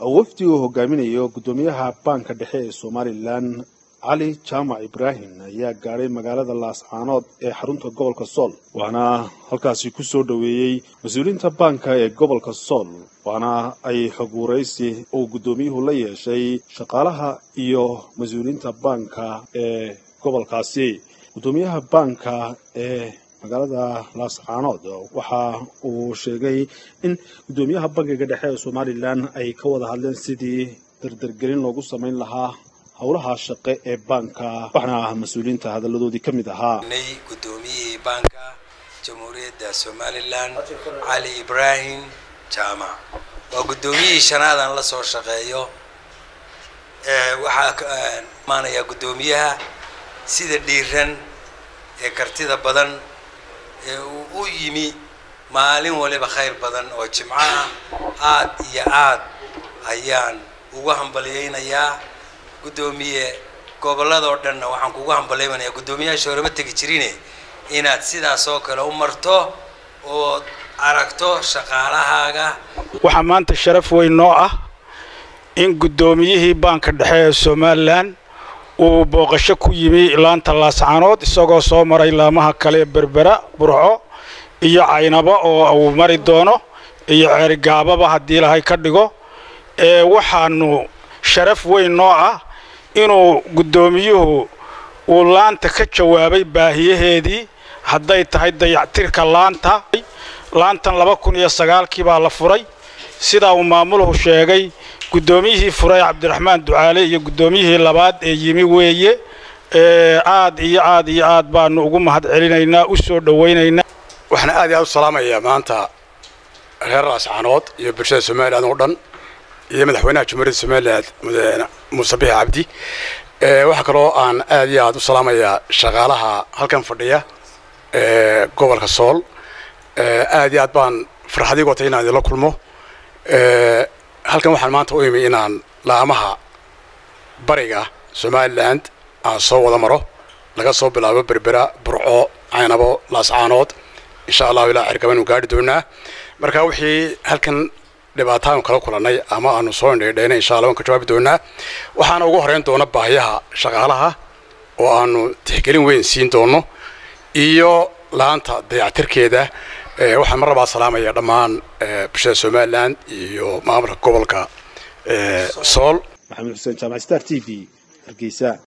wafdi uu hogaaminayo guddoomiyaha baanka dhexe ee somalilan cali jaamac ibraahim ayaa gaadhay magaalada laascaanood ee xarunta gobolka sool waxaana halkaasi ku soo dhoweeyey mas'uuliyiinta baanka ee gobolka sool waana ay xog waraysi uu guddoomiyuhu la yeeshay shaqaalaha iyo mas'uuliyiinta baanka ee gobolkaasi. Guddoomiyaha baanka ee magaalada laascaanood waxa uu sheegay in guddoomiyaha bankiga dhexe ee somalilan ay ka wada hadleen sidii dardargelin loogu samayn lahaa howlaha shaqe ee baanka waxaana mas'uuliyiinta hadalladoodii ka mid ahaa. Guddoomiyihii baanka jamhuuriyadda somalilan cali ibraahim jaamac waa guddoomiyihii shanaadan la soo shaqeeyo. Waxaa maanayaa guddoomiyaha sida dhiiran ee kartida badan ee uu u yimi maalin waliba khayr badan oo jimco ah. Aad iyo aad ayaan ugu hambalyaynayaa. Guddoomiye gobolladoo dhanna waxaan kugu hambalyaynayaa. Guddoomiyaasha hore ma tegi jirine inaad sidaas oo kale u marto ood aragto shaqaalahaaga. Waxaa maanta sharaf weyn noo ah in guddoomiyihii baanka dhexe ee somalilan uu booqasho ku yimi laanta laascaanood isagoo soo maray laamaha kale berbera burco iyo caynabo oo uu mari doono iyo ceerigaababa haddii lahay ka dhigo. Ee waxaanu sharaf weyn noo ah inuu guddoomiyuhu uu laanta ka jawaabay baahiyaheedii. Hadday tahay dayactirka laanta. Laantan laba kun iyo sagaalkii baa la furay. Sidaa uu maamuluhu sheegay guddoomiyihii furay cabdiraxmaan ducaale iyo guddoomiyihii labaad ee yimi weeye aad iyo aad iyo aad baanu ugu mahad celinaynaa u soo dhowaynaynaa waxaan aad iyo aad u salaamayaa maanta reer laascaanood iyo bulshada somalilan oo dhan iyo madaxweynaha jamhuuriyadda somalilan muuse bixi cabdi. Waxaa kaloo aan aad iyo aad u salaamayaa shaqaalaha halkan fadhiya gobolka sool. Aad iyo aad baan farxadii watay inaan idinla kulmo halkan waxaan maanta u imi inaan laamaha bariga somaliland aan soo wada maro. Laga soo bilaabo berbera burco caynabo laascaanood. Insha allahu ilaa cirgabaynu gaari doonaa. Marka wixii halkan dhibaataanu kala kulannay ama aanu soo indhaydhayna insha allah waan ka jawaabi doonaa. Waxaana ugu horeyn doona baahiyaha shaqaalaha oo aanu tixgelin weyn siin doono iyo laanta dayactirkeeda waxaan mar labaa salaamaya dhammaan bulshada somalilan iyo maamulka gobolka sool. Maxamed xuseen jaamac star t v hargeysa